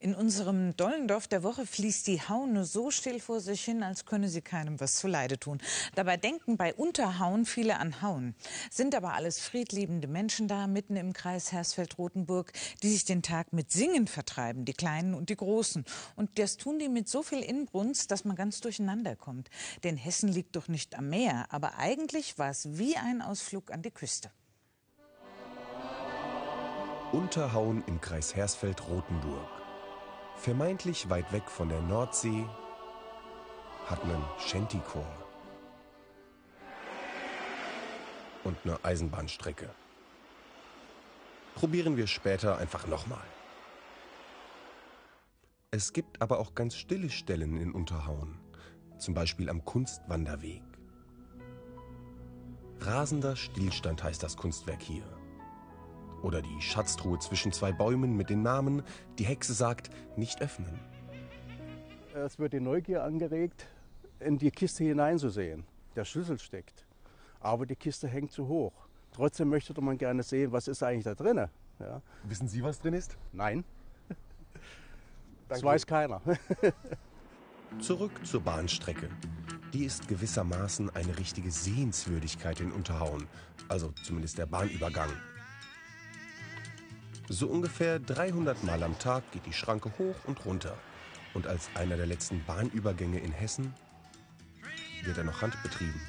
In unserem Dollendorf der Woche fließt die Haune so still vor sich hin, als könne sie keinem was zuleide tun. Dabei denken bei Unterhauen viele an Hauen. Sind aber alles friedliebende Menschen da, mitten im Kreis Hersfeld-Rotenburg, die sich den Tag mit Singen vertreiben, die Kleinen und die Großen. Und das tun die mit so viel Inbrunst, dass man ganz durcheinander kommt. Denn Hessen liegt doch nicht am Meer, aber eigentlich war es wie ein Ausflug an die Küste. Unterhauen im Kreis Hersfeld-Rotenburg. Vermeintlich weit weg von der Nordsee hat man Shantychor und eine Eisenbahnstrecke. Probieren wir später einfach nochmal. Es gibt aber auch ganz stille Stellen in Unterhauen, zum Beispiel am Kunstwanderweg. Rasender Stillstand heißt das Kunstwerk hier. Oder die Schatztruhe zwischen zwei Bäumen mit den Namen, die Hexe sagt, nicht öffnen. Es wird die Neugier angeregt, in die Kiste hineinzusehen. Der Schlüssel steckt. Aber die Kiste hängt zu hoch. Trotzdem möchte man gerne sehen, was ist eigentlich da drin. Ja. Wissen Sie, was drin ist? Nein. das weiß keiner. Zurück zur Bahnstrecke. Die ist gewissermaßen eine richtige Sehenswürdigkeit in Unterhauen. Also zumindest der Bahnübergang. So ungefähr 300 Mal am Tag geht die Schranke hoch und runter. Und als einer der letzten Bahnübergänge in Hessen wird er noch handbetrieben.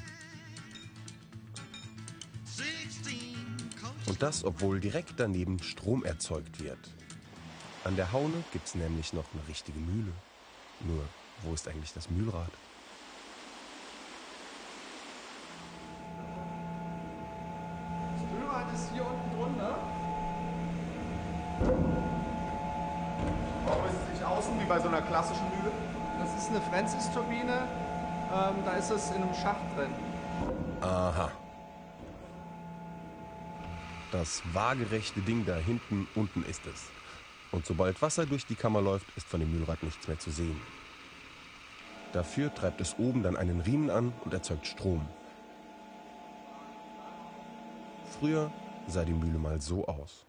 Und das, obwohl direkt daneben Strom erzeugt wird. An der Haune gibt es nämlich noch eine richtige Mühle. Nur, wo ist eigentlich das Mühlrad? Außen wie bei so einer klassischen Mühle? Das ist eine Francis-Turbine. Ähm, da ist es in einem Schacht drin. Aha. Das waagerechte Ding da hinten unten ist es. Und sobald Wasser durch die Kammer läuft, ist von dem Mühlrad nichts mehr zu sehen. Dafür treibt es oben dann einen Riemen an und erzeugt Strom. Früher sah die Mühle mal so aus.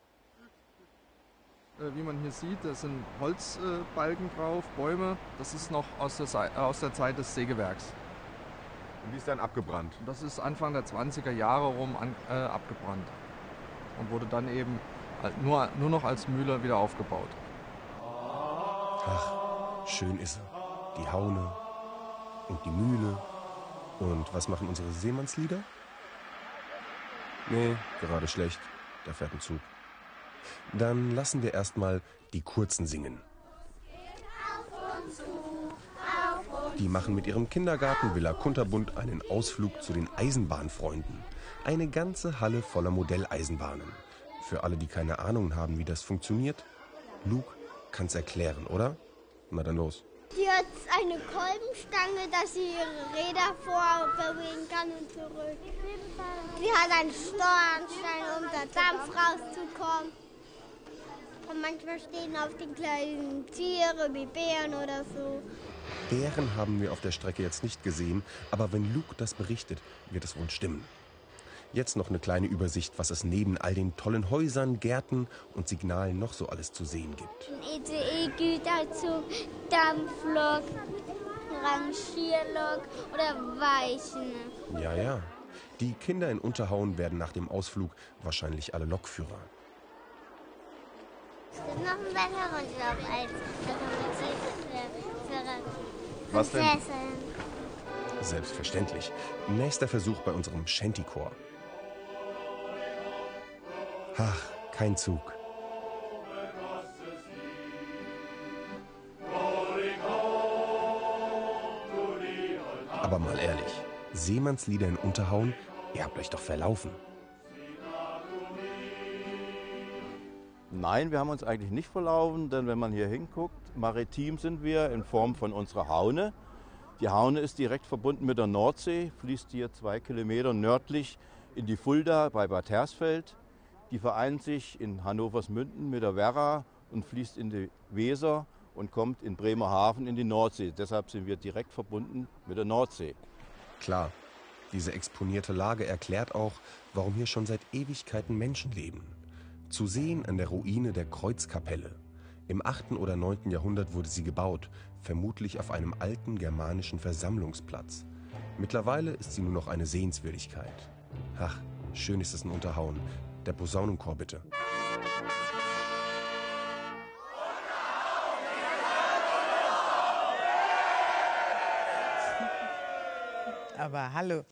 Äh, wie man hier sieht, da sind Holzbalken drauf, Bäume. Das ist noch aus der, aus der Zeit des Sägewerks. Und die ist dann abgebrannt? Das ist Anfang der 20er Jahre rum an, äh, abgebrannt. Und wurde dann eben nur, nur noch als Mühle wieder aufgebaut. Ach, schön ist. Die Haune und die Mühle. Und was machen unsere Seemannslieder? Nee, gerade schlecht. Da fährt ein Zug. Dann lassen wir erstmal die kurzen singen. Die machen mit ihrem Kindergarten Villa Kunterbund einen Ausflug zu den Eisenbahnfreunden. Eine ganze Halle voller Modelleisenbahnen. Für alle, die keine Ahnung haben, wie das funktioniert, Luke kann's erklären, oder? Na dann los. Die hat eine Kolbenstange, dass sie ihre Räder vorbewegen kann und zurück. Sie hat einen Steuernstein, um da Dampf rauszukommen. Und manchmal stehen auf den kleinen Tiere wie Bären oder so. Bären haben wir auf der Strecke jetzt nicht gesehen, aber wenn Luke das berichtet, wird es wohl stimmen. Jetzt noch eine kleine Übersicht, was es neben all den tollen Häusern, Gärten und Signalen noch so alles zu sehen gibt. ECE-Güterzug, Dampflok, Rangierlok oder Weichen. Ja, ja. Die Kinder in Unterhauen werden nach dem Ausflug wahrscheinlich alle Lokführer. Noch ein Wetterrundlauf als Was denn? Selbstverständlich. Nächster Versuch bei unserem Shantychor. Ach, kein Zug. Aber mal ehrlich, Seemannslieder in Unterhauen, ihr habt euch doch verlaufen. Nein, wir haben uns eigentlich nicht verlaufen, denn wenn man hier hinguckt, maritim sind wir in Form von unserer Haune. Die Haune ist direkt verbunden mit der Nordsee, fließt hier zwei Kilometer nördlich in die Fulda bei Bad Hersfeld. Die vereint sich in Hannovers Münden mit der Werra und fließt in die Weser und kommt in Bremerhaven in die Nordsee. Deshalb sind wir direkt verbunden mit der Nordsee. Klar, diese exponierte Lage erklärt auch, warum hier schon seit Ewigkeiten Menschen leben. Zu sehen an der Ruine der Kreuzkapelle. Im 8. oder 9. Jahrhundert wurde sie gebaut, vermutlich auf einem alten germanischen Versammlungsplatz. Mittlerweile ist sie nur noch eine Sehenswürdigkeit. Ach, schön ist es in Unterhauen. Der Posaunenchor bitte. Aber hallo.